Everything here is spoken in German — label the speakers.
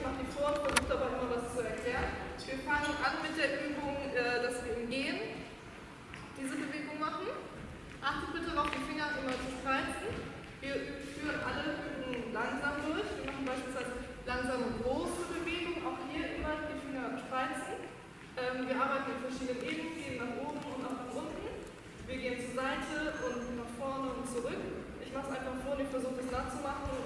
Speaker 1: ich mache die vor und versuche dabei immer was zu erklären. Wir fangen an mit der Übung, äh, dass wir im Gehen diese Bewegung machen. Achtet bitte darauf, die Finger immer zu spreizen. Wir führen alle Übungen langsam durch. Wir machen beispielsweise langsame große Bewegungen, auch hier immer die Finger spreizen. Ähm, wir arbeiten in verschiedenen Ebenen, gehen nach oben und nach unten. Wir gehen zur Seite und nach vorne und zurück. Ich mache es einfach vor und ich versuche es nachzumachen